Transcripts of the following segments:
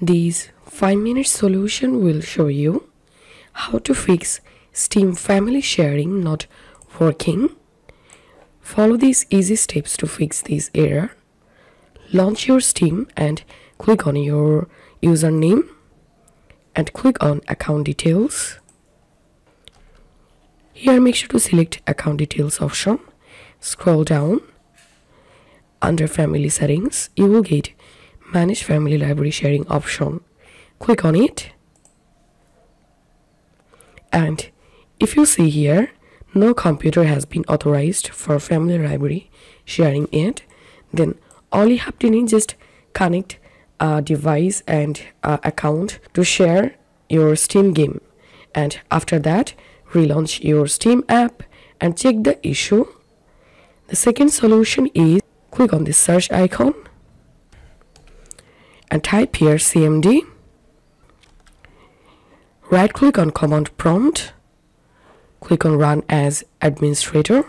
This 5 minute solution will show you how to fix Steam family sharing not working. Follow these easy steps to fix this error. Launch your Steam and click on your username and click on account details. Here make sure to select account details option. Scroll down. Under family settings, you will get manage family library sharing option. Click on it. And if you see here no computer has been authorized for family library sharing it then all you have to need just connect a device and a account to share your steam game. And after that relaunch your steam app and check the issue. The second solution is click on the search icon and type here cmd right click on command prompt. Click on run as administrator.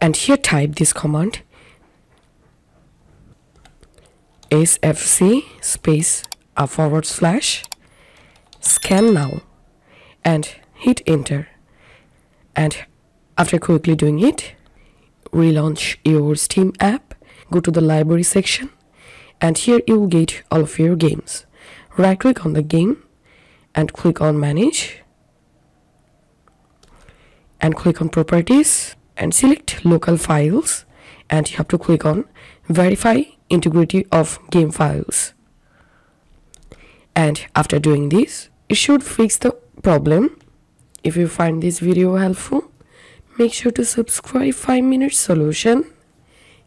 And here type this command. Sfc space a forward slash scan now and hit enter. And after quickly doing it relaunch your steam app go to the library section and here you will get all of your games. Right click on the game and click on manage and click on properties and select local files and you have to click on verify integrity of game files. And after doing this it should fix the problem. If you find this video helpful make sure to subscribe 5 minute solution